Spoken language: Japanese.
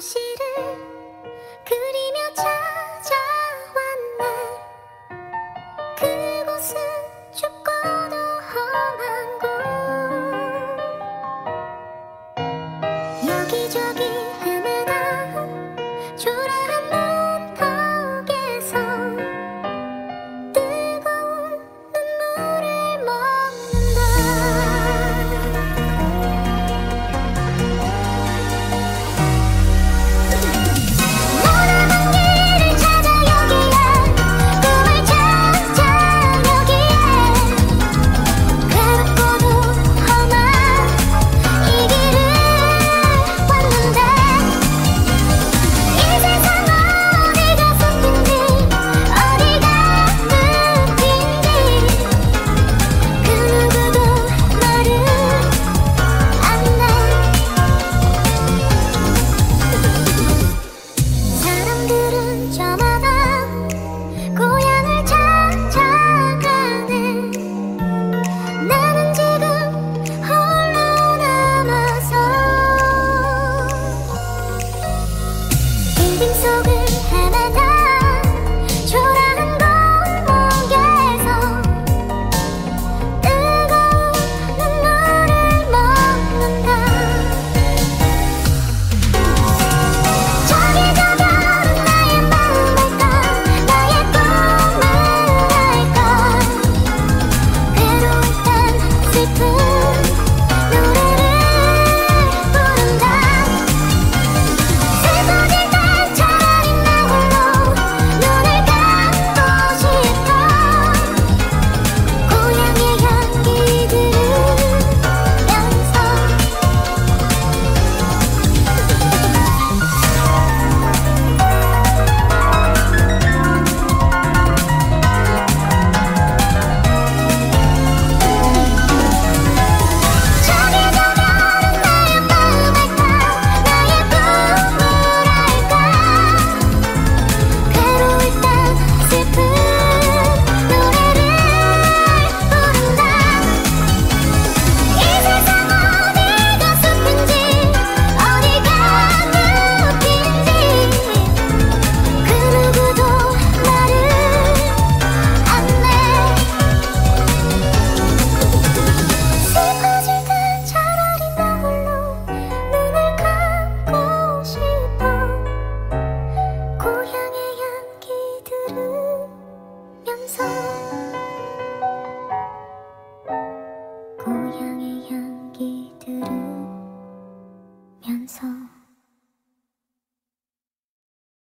知る。繰りそ。